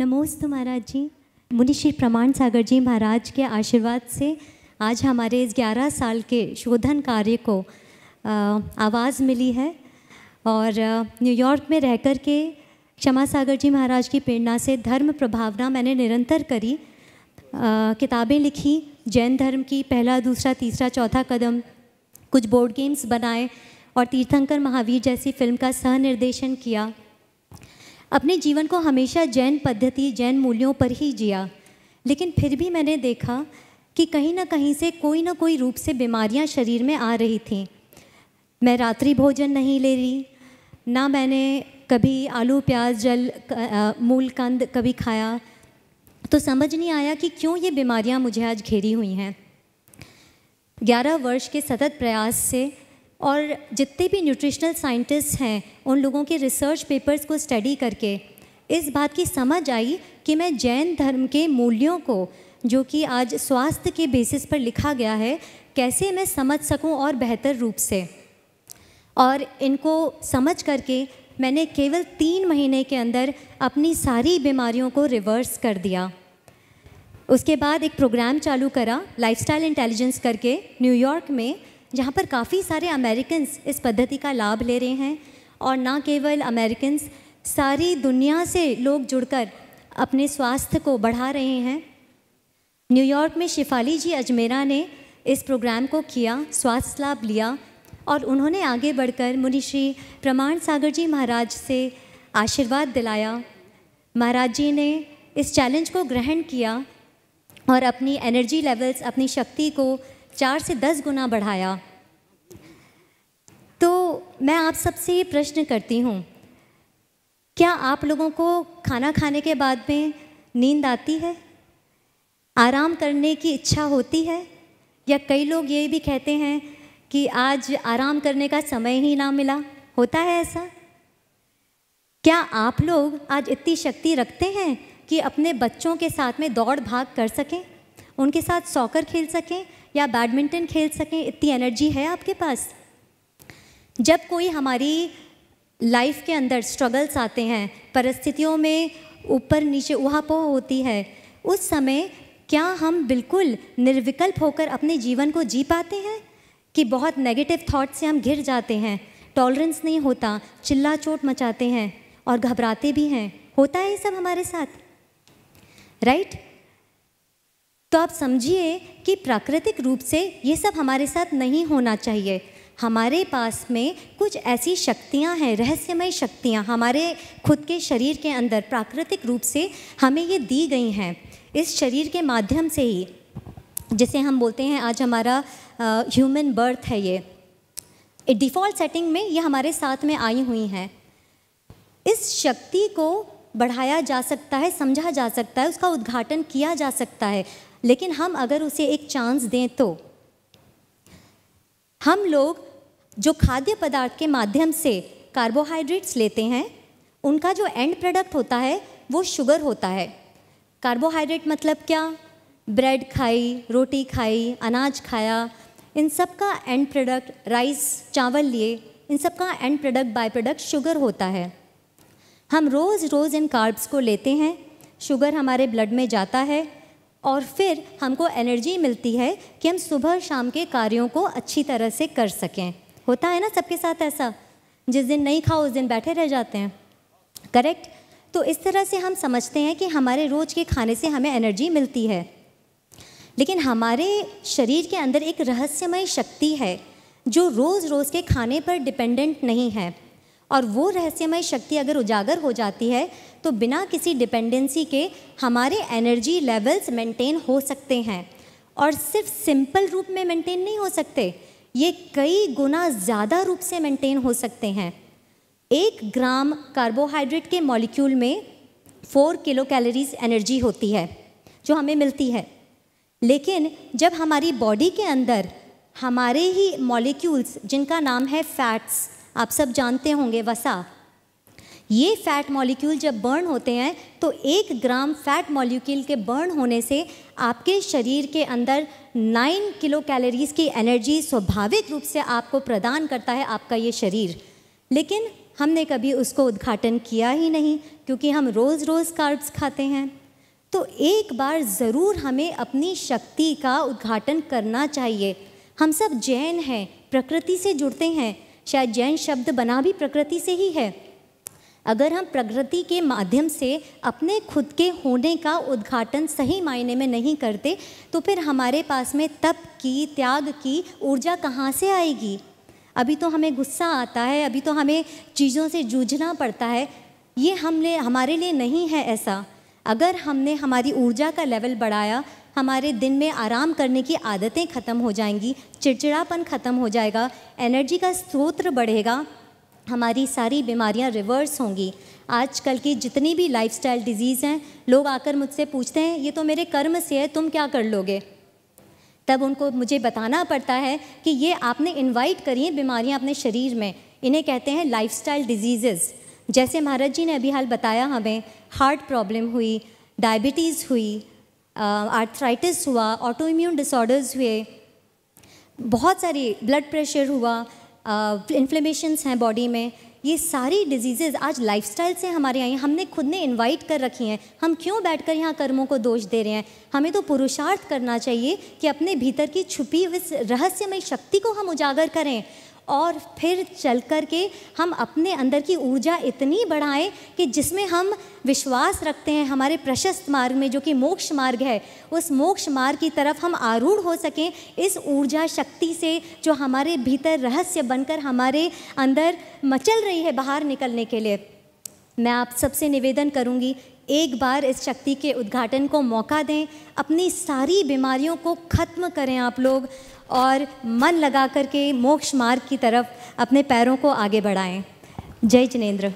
नमोस्तु महाराज जी। मुनि श्री प्रमाण सागर जी महाराज के आशीर्वाद से आज हमारे इस 11 साल के शोधन कार्य को आवाज़ मिली है। और न्यूयॉर्क में रह कर के क्षमा सागर जी महाराज की प्रेरणा से धर्म प्रभावना मैंने निरंतर करी। किताबें लिखी, जैन धर्म की पहला, दूसरा, तीसरा, चौथा कदम, कुछ बोर्ड गेम्स बनाए और तीर्थंकर महावीर जैसी फ़िल्म का सह निर्देशन किया। अपने जीवन को हमेशा जैन पद्धति, जैन मूल्यों पर ही जिया। लेकिन फिर भी मैंने देखा कि कहीं ना कहीं से कोई ना कोई रूप से बीमारियाँ शरीर में आ रही थीं। मैं रात्रि भोजन नहीं ले रही, ना मैंने कभी आलू, प्याज, जल मूल कंद कभी खाया। तो समझ नहीं आया कि क्यों ये बीमारियाँ मुझे आज घेरी हुई हैं। ग्यारह वर्ष के सतत प्रयास से और जितने भी न्यूट्रिशनल साइंटिस्ट हैं, उन लोगों के रिसर्च पेपर्स को स्टडी करके, इस बात की समझ आई कि मैं जैन धर्म के मूल्यों को, जो कि आज स्वास्थ्य के बेसिस पर लिखा गया है, कैसे मैं समझ सकूँ और बेहतर रूप से? और इनको समझ करके मैंने केवल तीन महीने के अंदर अपनी सारी बीमारियों को रिवर्स कर दिया। उसके बाद एक प्रोग्राम चालू करा लाइफस्टाइल इंटेलिजेंस करके न्यूयॉर्क में जहाँ पर काफ़ी सारे अमेरिकन इस पद्धति का लाभ ले रहे हैं और ना केवल अमेरिकन सारी दुनिया से लोग जुड़कर अपने स्वास्थ्य को बढ़ा रहे हैं। न्यूयॉर्क में शिफाली जी अजमेरा ने इस प्रोग्राम को किया, स्वास्थ्य लाभ लिया और उन्होंने आगे बढ़कर मुनि श्री प्रमाण सागर जी महाराज से आशीर्वाद दिलाया। महाराज जी ने इस चैलेंज को ग्रहण किया और अपनी एनर्जी लेवल्स अपनी शक्ति को चार से दस गुना बढ़ाया। तो मैं आप सबसे ये प्रश्न करती हूँ, क्या आप लोगों को खाना खाने के बाद में नींद आती है? आराम करने की इच्छा होती है? या कई लोग ये भी कहते हैं कि आज आराम करने का समय ही ना मिला, होता है ऐसा? क्या आप लोग आज इतनी शक्ति रखते हैं कि अपने बच्चों के साथ में दौड़ भाग कर सकें, उनके साथ सॉकर खेल सकें या बैडमिंटन खेल सकें, इतनी एनर्जी है आपके पास? जब कोई हमारी लाइफ के अंदर स्ट्रगल्स आते हैं, परिस्थितियों में ऊपर नीचे उहापोह होती है, उस समय क्या हम बिल्कुल निर्विकल्प होकर अपने जीवन को जी पाते हैं? कि बहुत नेगेटिव थॉट से हम घिर जाते हैं टॉलरेंस नहीं होता चिल्ला चोट मचाते हैं और घबराते भी हैं। होता है ये सब हमारे साथ? Right right? तो आप समझिए कि प्राकृतिक रूप से ये सब हमारे साथ नहीं होना चाहिए। हमारे पास में कुछ ऐसी शक्तियाँ हैं, रहस्यमय शक्तियाँ हमारे खुद के शरीर के अंदर प्राकृतिक रूप से हमें ये दी गई हैं। इस शरीर के माध्यम से ही, जिसे हम बोलते हैं आज हमारा ह्यूमन बर्थ है ये। डिफ़ॉल्ट सेटिंग में ये हमारे साथ में आई हुई हैं। इस शक्ति को बढ़ाया जा सकता है, समझा जा सकता है, उसका उद्घाटन किया जा सकता है। लेकिन हम अगर उसे एक चांस दें तो। हम लोग जो खाद्य पदार्थ के माध्यम से कार्बोहाइड्रेट्स लेते हैं, उनका जो एंड प्रोडक्ट होता है, वो शुगर होता है। कार्बोहाइड्रेट मतलब क्या? ब्रेड खाई, रोटी खाई, अनाज खाया, इन सब का एंड प्रोडक्ट राइस चावल लिए, इन सब का end product by product sugar होता है। हम रोज़ रोज़ इन कार्ब्स को लेते हैं शुगर हमारे ब्लड में जाता है और फिर हमको एनर्जी मिलती है कि हम सुबह शाम के कार्यों को अच्छी तरह से कर सकें। होता है ना सबके साथ ऐसा? जिस दिन नहीं खाओ, उस दिन बैठे रह जाते हैं। करेक्ट तो इस तरह से हम समझते हैं कि हमारे रोज़ के खाने से हमें एनर्जी मिलती है। लेकिन हमारे शरीर के अंदर एक रहस्यमय शक्ति है, जो रोज़ रोज़ के खाने पर डिपेंडेंट नहीं है। और वो रहस्यमय शक्ति अगर उजागर हो जाती है तो बिना किसी डिपेंडेंसी के हमारे एनर्जी लेवल्स मेंटेन हो सकते हैं। और सिर्फ़ सिंपल रूप में मेंटेन नहीं हो सकते, ये कई गुना ज़्यादा रूप से मेंटेन हो सकते हैं। एक ग्राम कार्बोहाइड्रेट के मॉलिक्यूल में फोर किलो कैलोरीज एनर्जी होती है, जो हमें मिलती है। लेकिन जब हमारी बॉडी के अंदर हमारे ही मॉलिक्यूल्स जिनका नाम है फैट्स आप सब जानते होंगे वसा। ये फैट मॉलिक्यूल जब बर्न होते हैं तो एक ग्राम फैट मॉलिक्यूल के बर्न होने से आपके शरीर के अंदर नाइन किलो कैलोरीज की एनर्जी स्वाभाविक रूप से आपको प्रदान करता है आपका ये शरीर। लेकिन हमने कभी उसको उद्घाटन किया ही नहीं, क्योंकि हम रोज़ रोज़ कार्ब्स खाते हैं। तो एक बार ज़रूर हमें अपनी शक्ति का उद्घाटन करना चाहिए। हम सब जैन हैं, प्रकृति से जुड़ते हैं शायद जैन शब्द बना भी प्रकृति से ही है? अगर हम प्रकृति के माध्यम से अपने खुद के होने का उद्घाटन सही मायने में नहीं करते तो फिर हमारे पास में तप की, त्याग की ऊर्जा कहाँ से आएगी? अभी तो हमें गुस्सा आता है, अभी तो हमें चीज़ों से जूझना पड़ता है। ये हमने, हमारे लिए नहीं है ऐसा। अगर हमने हमारी ऊर्जा का लेवल बढ़ाया हमारे दिन में आराम करने की आदतें ख़त्म हो जाएँगी, चिड़चिड़ापन ख़त्म हो जाएगा एनर्जी का स्रोत बढ़ेगा, हमारी सारी बीमारियाँ रिवर्स होंगी। आजकल की जितनी भी लाइफस्टाइल डिज़ीज़ हैं, लोग आकर मुझसे पूछते हैं, ये तो मेरे कर्म से है, तुम क्या कर लोगे? तब उनको मुझे बताना पड़ता है कि ये आपने इनवाइट करी हैं बीमारियाँ अपने शरीर में। इन्हें कहते हैं लाइफस्टाइल डिज़ीज़ जैसे महाराज जी ने अभी हाल बताया हमें हार्ट प्रॉब्लम हुई डायबिटीज़ हुई आर्थराइटिस हुआ ऑटो इम्यून डिसऑर्डर्स हुए, बहुत सारी ब्लड प्रेशर हुआ इन्फ्लेमेशंस हैं बॉडी में, ये सारी डिजीज़ेज़ आज लाइफस्टाइल से हमारे यहाँ हमने खुद ने इनवाइट कर रखी हैं। हम क्यों बैठकर यहाँ कर्मों को दोष दे रहे हैं? हमें तो पुरुषार्थ करना चाहिए कि अपने भीतर की छुपी हुई रहस्यमय शक्ति को हम उजागर करें। और फिर चल कर के हम अपने अंदर की ऊर्जा इतनी बढ़ाएँ कि जिसमें हम विश्वास रखते हैं, हमारे प्रशस्त मार्ग में जो कि मोक्ष मार्ग है, उस मोक्ष मार्ग की तरफ़ हम आरूढ़ हो सकें, इस ऊर्जा शक्ति से जो हमारे भीतर रहस्य बनकर हमारे अंदर मचल रही है बाहर निकलने के लिए। मैं आप सबसे निवेदन करूँगी एक बार इस शक्ति के उद्घाटन को मौका दें, अपनी सारी बीमारियों को ख़त्म करें आप लोग और मन लगा करके मोक्ष मार्ग की तरफ़ अपने पैरों को आगे बढ़ाएँ। जय जिनेन्द्र।